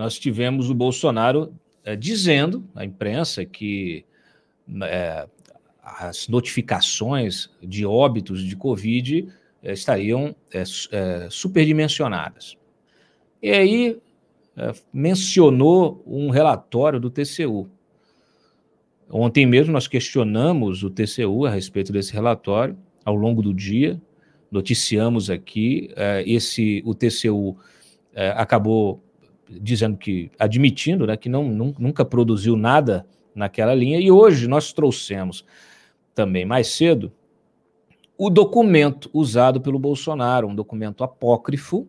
nós tivemos o Bolsonaro é, dizendo à imprensa que é, as notificações de óbitos de Covid é, estariam superdimensionadas. E aí mencionou um relatório do TCU. Ontem mesmo nós questionamos o TCU a respeito desse relatório ao longo do dia, noticiamos aqui, esse o TCU acabou dizendo que, admitindo né, que não, nunca produziu nada naquela linha, e hoje nós trouxemos também mais cedo o documento usado pelo Bolsonaro, um documento apócrifo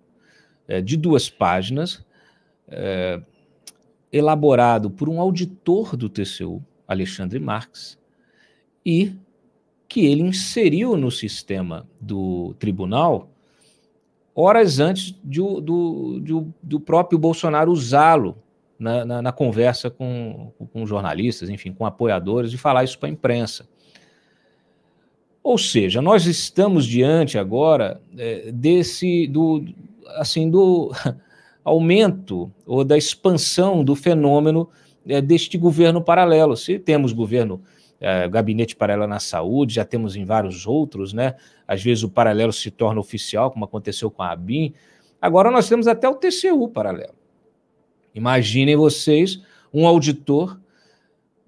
é, de duas páginas, é, elaborado por um auditor do TCU, Alexandre Marques, e que ele inseriu no sistema do tribunal horas antes de, do, de, do próprio Bolsonaro usá-lo na, na, na, conversa com, com jornalistas, enfim, com apoiadores, e falar isso para a imprensa. Ou seja, nós estamos diante agora é, desse do assim do aumento ou da expansão do fenômeno é, deste governo paralelo. Se temos governo é, gabinete paralelo na saúde, já temos em vários outros, né? Às vezes o paralelo se torna oficial, como aconteceu com a ABIN. Agora nós temos até o TCU paralelo. Imaginem vocês um auditor,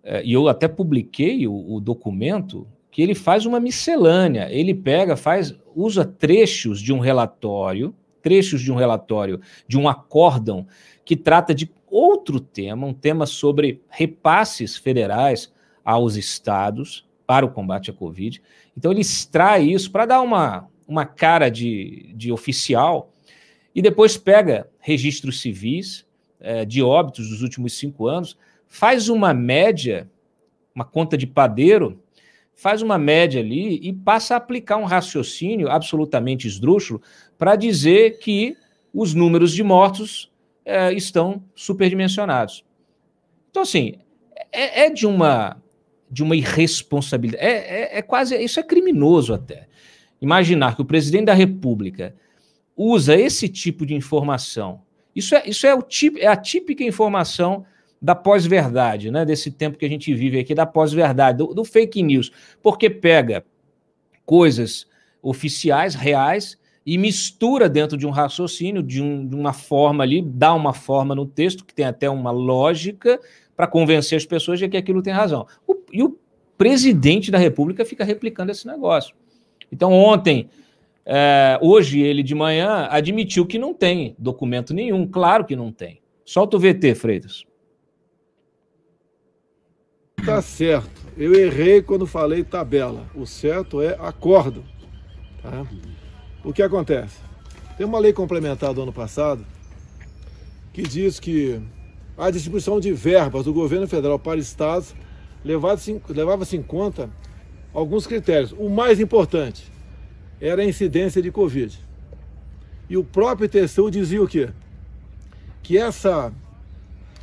é, e eu até publiquei o, o documento, que ele faz uma miscelânea. Ele pega, faz, usa trechos de um relatório, trechos de um relatório, de um acórdão que trata de outro tema, um tema sobre repasses federais aos estados para o combate à Covid. Então, ele extrai isso para dar uma, uma cara de, de oficial e depois pega registros civis é, de óbitos dos últimos cinco anos, faz uma média, uma conta de padeiro, faz uma média ali e passa a aplicar um raciocínio absolutamente esdrúxulo para dizer que os números de mortos é, estão superdimensionados. Então, assim, é, é de uma de uma irresponsabilidade. É, é, é, quase. Isso é criminoso até. Imaginar que o presidente da República usa esse tipo de informação. Isso é, isso é, o tipo, é a típica informação da pós-verdade, né? Desse tempo que a gente vive aqui, da pós-verdade, do, do fake news. Porque pega coisas oficiais, reais, e mistura dentro de um raciocínio, de, um, de, uma forma ali, dá uma forma no texto, que tem até uma lógica, para convencer as pessoas de que aquilo tem razão. O, e o presidente da República fica replicando esse negócio. Então, ontem, é, hoje, ele de manhã admitiu que não tem documento nenhum. Claro que não tem. Solta o VT, Freitas. Tá certo. Eu errei quando falei tabela. O certo é acordo. Tá? O que acontece? Tem uma lei complementar do ano passado que diz que a distribuição de verbas do governo federal para estados levava-se em conta alguns critérios. O mais importante era a incidência de Covid. E o próprio TCU dizia o quê? Que essa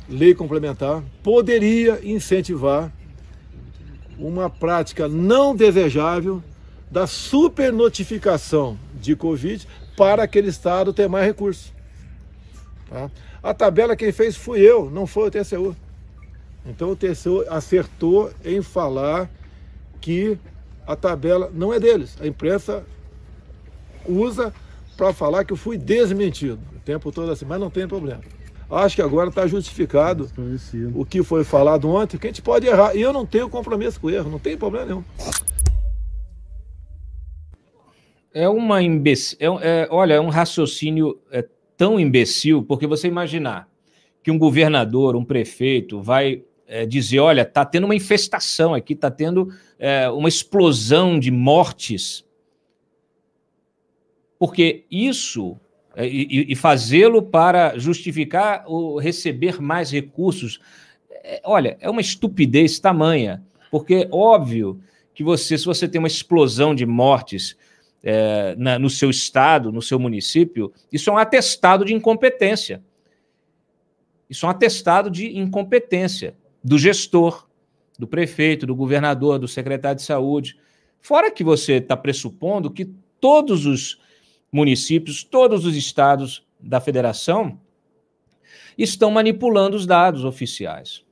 lei complementar poderia incentivar uma prática não desejável da supernotificação de Covid para aquele estado ter mais recursos. Tá? A tabela quem fez fui eu, não foi o TCU. Então o TCU acertou em falar que a tabela não é deles. A imprensa usa para falar que eu fui desmentido o tempo todo assim, mas não tem problema. Acho que agora está justificado o que foi falado ontem, que a gente pode errar. E eu não tenho compromisso com o erro, não tem problema nenhum. É uma imbecil. É, é, olha, é um raciocínio é, tão imbecil, porque você imaginar que um governador, um prefeito vai é, dizer, olha, está tendo uma infestação aqui, está tendo é, uma explosão de mortes, porque isso é, e, e fazê-lo para justificar o receber mais recursos, é, olha, é uma estupidez tamanha, porque óbvio que você, se você tem uma explosão de mortes é, na, no seu estado, no seu município, isso é um atestado de incompetência. Isso é um atestado de incompetência do gestor, do prefeito, do governador, do secretário de saúde. Fora que você está pressupondo que todos os municípios, todos os estados da federação estão manipulando os dados oficiais.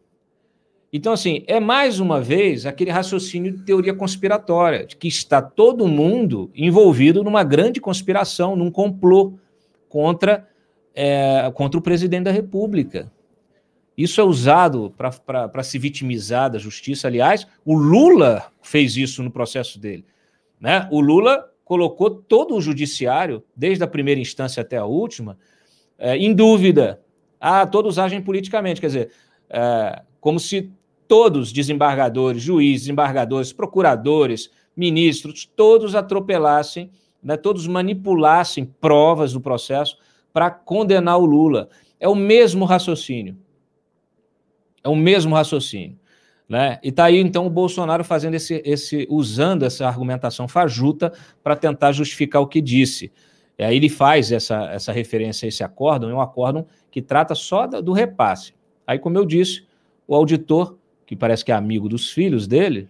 Então, assim, é mais uma vez aquele raciocínio de teoria conspiratória, de que está todo mundo envolvido numa grande conspiração, num complô contra, é, contra o presidente da República. Isso é usado para se vitimizar da justiça. Aliás, o Lula fez isso no processo dele. Né? O Lula colocou todo o judiciário, desde a primeira instância até a última, é, em dúvida. Ah, todos agem politicamente. Quer dizer, é, como se todos, desembargadores, juízes, desembargadores, procuradores, ministros, todos atropelassem, né, todos manipulassem provas do processo para condenar o Lula. É o mesmo raciocínio. É o mesmo raciocínio. Né? E está aí, então, o Bolsonaro fazendo esse, esse usando essa argumentação fajuta para tentar justificar o que disse. E aí ele faz essa, essa referência a esse acórdão, é um acórdão que trata só do repasse. Aí, como eu disse, o auditor, que parece que é amigo dos filhos dele,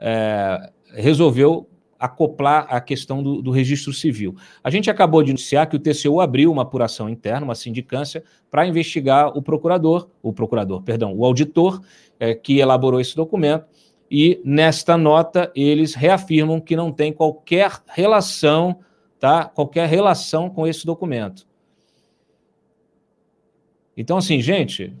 é, resolveu acoplar a questão do, do, registro civil. A gente acabou de anunciar que o TCU abriu uma apuração interna, uma sindicância, para investigar o procurador, o procurador, perdão, o auditor é, que elaborou esse documento, e nesta nota eles reafirmam que não tem qualquer relação, tá? Qualquer relação com esse documento. Então, assim, gente,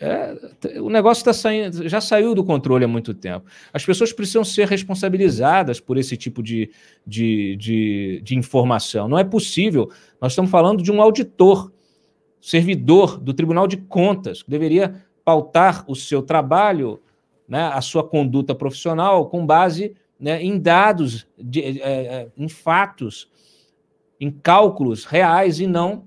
é, o negócio está saindo, já saiu do controle há muito tempo. As pessoas precisam ser responsabilizadas por esse tipo de, de, de, de informação. Não é possível. Nós estamos falando de um auditor, servidor do Tribunal de Contas, que deveria pautar o seu trabalho, né, a sua conduta profissional, com base né, em dados, de, é, é em fatos, em cálculos reais e não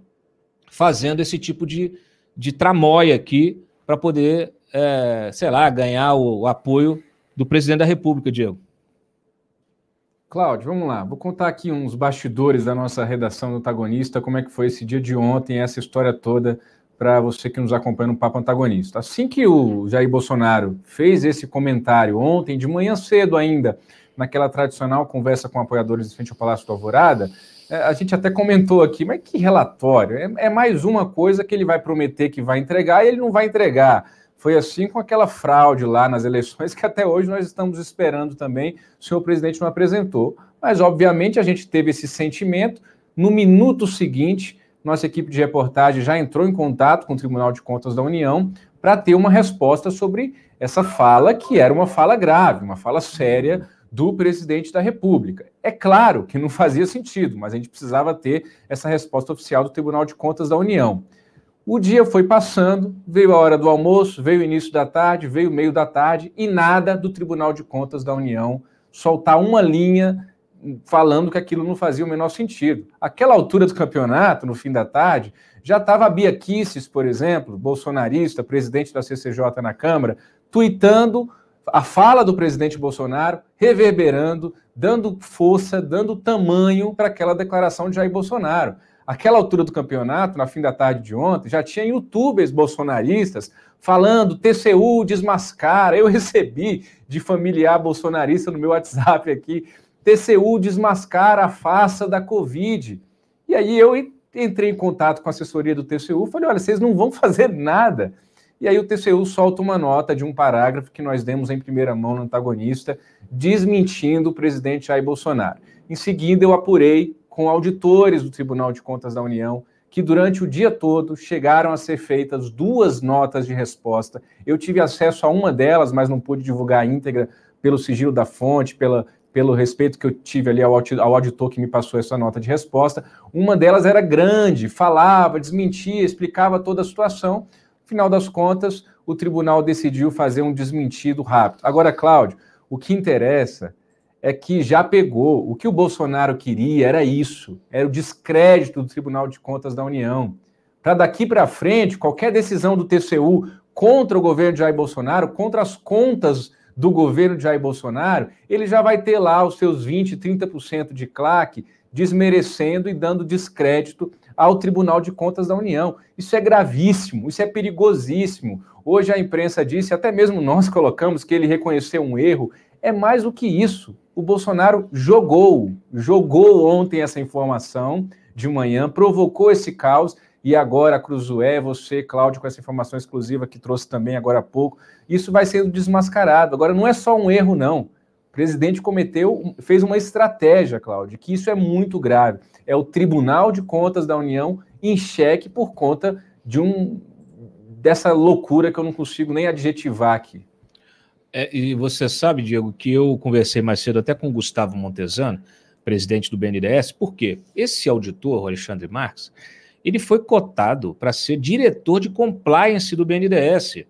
fazendo esse tipo de, de tramóia aqui para poder, é, sei lá, ganhar o, o apoio do presidente da República, Diego. Cláudio, vamos lá. Vou contar aqui uns bastidores da nossa redação do Antagonista, como é que foi esse dia de ontem, essa história toda, para você que nos acompanha no Papo Antagonista. Assim que o Jair Bolsonaro fez esse comentário ontem, de manhã cedo ainda, naquela tradicional conversa com apoiadores de frente ao Palácio do Alvorada, a gente até comentou aqui, mas que relatório? É, é, mais uma coisa que ele vai prometer que vai entregar e ele não vai entregar. Foi assim com aquela fraude lá nas eleições que até hoje nós estamos esperando também. O senhor presidente não apresentou. Mas, obviamente, a gente teve esse sentimento. No minuto seguinte, nossa equipe de reportagem já entrou em contato com o Tribunal de Contas da União para ter uma resposta sobre essa fala, que era uma fala grave, uma fala séria do presidente da República. É claro que não fazia sentido, mas a gente precisava ter essa resposta oficial do Tribunal de Contas da União. O dia foi passando, veio a hora do almoço, veio o início da tarde, veio o meio da tarde e nada do Tribunal de Contas da União soltar uma linha falando que aquilo não fazia o menor sentido. Aquela altura do campeonato, no fim da tarde, já estava a Bia Kisses, por exemplo, bolsonarista, presidente da CCJ na Câmara, tuitando a fala do presidente Bolsonaro reverberando, dando força, dando tamanho para aquela declaração de Jair Bolsonaro. Aquela altura do campeonato, na fim da tarde de ontem, já tinha youtubers bolsonaristas falando TCU desmascara. Eu recebi de familiar bolsonarista no meu WhatsApp aqui, TCU desmascara a faça da Covid. E aí eu entrei em contato com a assessoria do TCU, falei, olha, vocês não vão fazer nada e aí o TCU solta uma nota de um parágrafo que nós demos em primeira mão no antagonista, desmentindo o presidente Jair Bolsonaro. Em seguida, eu apurei com auditores do Tribunal de Contas da União que durante o dia todo chegaram a ser feitas duas notas de resposta. Eu tive acesso a uma delas, mas não pude divulgar a íntegra pelo sigilo da fonte, pela, pelo respeito que eu tive ali ao, ao auditor que me passou essa nota de resposta. Uma delas era grande, falava, desmentia, explicava toda a situação. Final das contas, o tribunal decidiu fazer um desmentido rápido. Agora, Cláudio, o que interessa é que já pegou. O que o Bolsonaro queria era isso: era o descrédito do Tribunal de Contas da União. Para daqui para frente, qualquer decisão do TCU contra o governo de Jair Bolsonaro, contra as contas do governo de Jair Bolsonaro, ele já vai ter lá os seus 20, 30% de claque desmerecendo e dando descrédito ao Tribunal de Contas da União. Isso é gravíssimo, isso é perigosíssimo. Hoje a imprensa disse, até mesmo nós colocamos que ele reconheceu um erro. É mais do que isso. O Bolsonaro jogou, jogou ontem essa informação de manhã, provocou esse caos e agora Cruzué, você, Cláudio, com essa informação exclusiva que trouxe também agora há pouco, isso vai sendo desmascarado. Agora, não é só um erro, não. Presidente cometeu, fez uma estratégia, Cláudio, que isso é muito grave. É o Tribunal de Contas da União em xeque por conta de um dessa loucura que eu não consigo nem adjetivar aqui. É, e você sabe, Diego, que eu conversei mais cedo até com o Gustavo Montesano, presidente do BNDES, porque esse auditor, Alexandre Marques, ele foi cotado para ser diretor de compliance do BNDES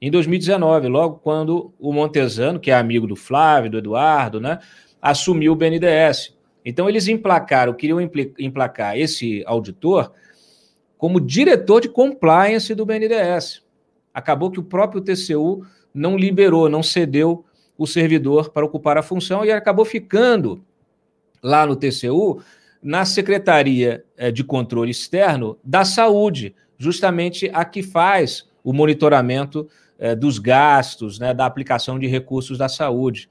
em 2019, logo quando o Montesano, que é amigo do Flávio, do Eduardo, né, assumiu o BNDES. Então eles emplacaram, queriam emplacar esse auditor como diretor de compliance do BNDES. Acabou que o próprio TCU não liberou, não cedeu o servidor para ocupar a função e acabou ficando lá no TCU na Secretaria eh, de Controle Externo da Saúde, justamente a que faz o monitoramento eh, dos gastos, né, da aplicação de recursos da saúde.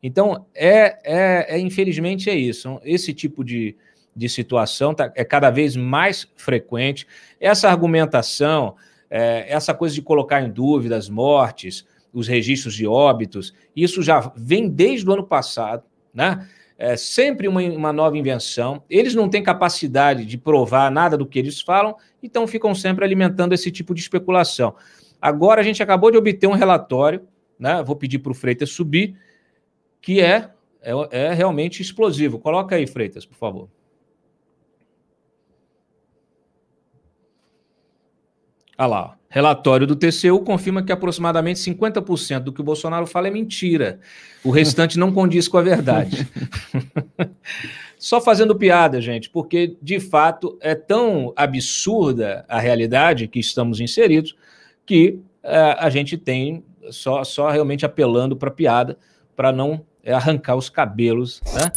Então, é, é, é infelizmente é isso. Esse tipo de, de situação tá, é cada vez mais frequente. Essa argumentação, é, essa coisa de colocar em dúvida as mortes, os registros de óbitos, isso já vem desde o ano passado, né? É sempre uma, uma nova invenção. Eles não têm capacidade de provar nada do que eles falam, então ficam sempre alimentando esse tipo de especulação. Agora a gente acabou de obter um relatório, né? Vou pedir para o Freitas subir, que é, é, é realmente explosivo. Coloca aí, Freitas, por favor. Olha lá, relatório do TCU confirma que aproximadamente 50% do que o Bolsonaro fala é mentira. O restante não condiz com a verdade. Só fazendo piada, gente, porque de fato é tão absurda a realidade que estamos inseridos que é, a gente tem só, só realmente apelando para piada para não arrancar os cabelos, né?